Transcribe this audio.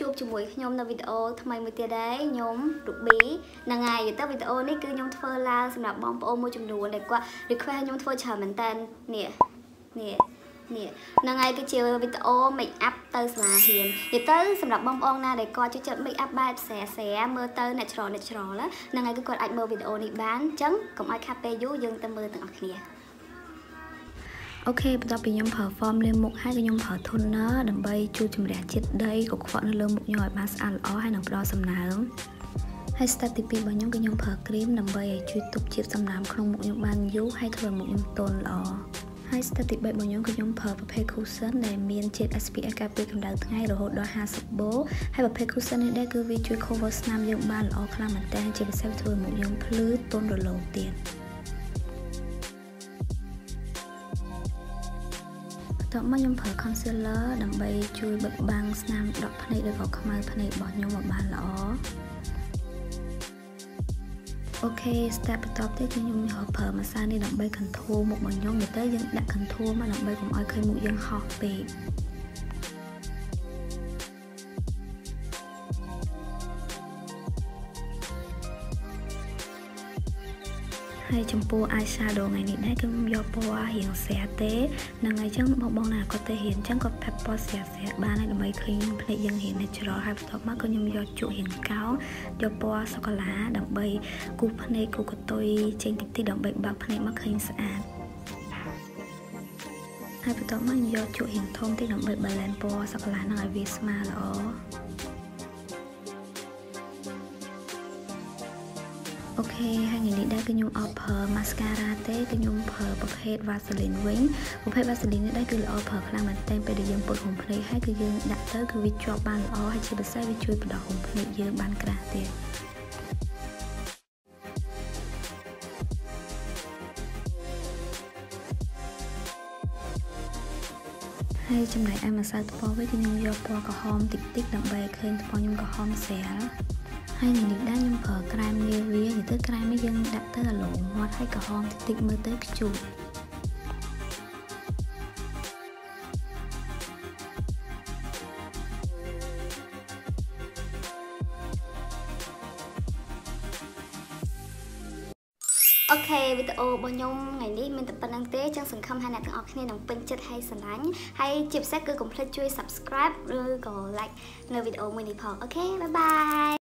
ជួបជាមួយខ្ញុំនៅវីដេអូថ្មីមួយទៀតដែរខ្ញុំ Ruby ហ្នឹងហើយទៅវីដេអូនេះគឺខ្ញុំធ្វើឡើងសម្រាប់បងប្អូនមួយចំនួនដែលគាត់ request ខ្ញុំធ្វើច្រើនមែនតើនេះនេះនេះហ្នឹងហើយគឺជាវីដេអូ make up ទៅសាលារៀននិយាយទៅសម្រាប់បងប្អូនណាដែលគាត់ចូលចិត្ត make up បែបស្រាស្រាមើលទៅ natural natural ហ្នឹងហើយគឺគាត់អាចមើលវីដេអូនេះបានអញ្ចឹងកុំឲ្យខាត់ពេលយូរយើងទៅមើលទាំងអស់គ្នា អូខេបន្ទាប់ពីខ្ញុំប្រើ form លាងមុខហើយក៏ខ្ញុំប្រើ toner ដើម្បីជួយជំរះជាតិដីកខ្វក់នៅលើមុខខ្ញុំឲ្យបានស្អាតល្អហើយនឹងផ្ដល់សំណើមហើយ step ទី2របស់ខ្ញុំគឺខ្ញុំប្រើ cream ដើម្បីឲ្យជួយទប់ជាតិសំណើមក្នុងមុខខ្ញុំបានយូរហើយធ្វើមុខខ្ញុំទន់ល្អហើយ step ទី3របស់ខ្ញុំគឺខ្ញុំប្រើប្រភេទ cushion ដែលមានជាតិ SPF ការពារកម្ដៅថ្ងៃរហូតដល់50បូហើយប្រភេទ cushion នេះដែរគឺវាជួយ cover ស្នាមយើងបានល្អខ្លាំងមែនតើជាពិសេសធ្វើមុខយើងភ្លឺទន់រលោងទៀត តមកខ្ញុំប្រើ concealer ដើម្បីជួយបិទបាំងស្នាមដក់ភ្នែកឬក៏ខ្មៅភ្នែករបស់ខ្ញុំឲ្យបានល្អអូខេ step បន្ទាប់ទៀតគឺខ្ញុំយកប្រើម្សៅនេះដើម្បី contour មុខរបស់ខ្ញុំទៅយើងដាក់ contour មកដើម្បីកុំឲ្យឃើញមុខយើងហោះពេក ហើយចំពោះ eye shadow ថ្ងៃនេះដែរគឺខ្ញុំយកពណ៌រៀងស្រាទេនឹងអញ្ចឹងបងបងណាគាត់ទៅរៀនអញ្ចឹងគាត់ផាត់ពណ៌ស្រាស្រាបានហើយដើម្បីឃើញភ្នែកយើងរៀង natural ហើយបន្ទាប់មកក៏ខ្ញុំយកជក់រៀងកោយកពណ៌សូកូឡាដើម្បីគូសភ្នែកគូកតុយចេញតិចតិចដើម្បីបើកភ្នែកមកឃើញស្អាតហើយបន្ទាប់មកខ្ញុំយកជក់រៀងធំតិចដើម្បី balance ពណ៌សូកូឡានឹងឲ្យវាស្មើល្អ អូខេហើយថ្ងៃនេះដែរគឺខ្ញុំអត់ប្រើ mascara ទេគឺខ្ញុំប្រើប្រភេទ Vaseline វិញប្រភេទ Vaseline នេះដែរគឺល្អប្រើខ្លាំងមែនទែនពេលដែលយើងពុតហុំភ្នែកហើយគឺយើងដាក់ទៅគឺវាជាប់បានល្អហើយជាពិសេសវាជួយបដោះហុំភ្នែកយើងបានក្រាស់ទៀតហើយចំណែកឯម្សៅថ្ពាល់វិញគឺខ្ញុំយកពណ៌ក្រហមតិចតិចដើម្បីឃើញថ្ពាល់ខ្ញុំក្រហមស្រាល ហើយនេះនេះដែរខ្ញុំប្រើក្រែមលាវានិយាយទៅក្រែមនេះយើងដាក់ទៅអាឡូមាត់ហើយក្រហមតិចតិចមើលទៅខ្ជូតអូខេវីដេអូរបស់ខ្ញុំថ្ងៃនេះមានតែប៉ុណ្្នឹងទេចឹងសង្ឃឹមថាអ្នកទាំងអស់គ្នានឹងពេញចិត្តហើយស្រឡាញ់ហើយជាពិសេសគឺកុំភ្លេចជួយ subscribe ឬក៏ like នៅវីដេអូមួយនេះផងអូខេ bye bye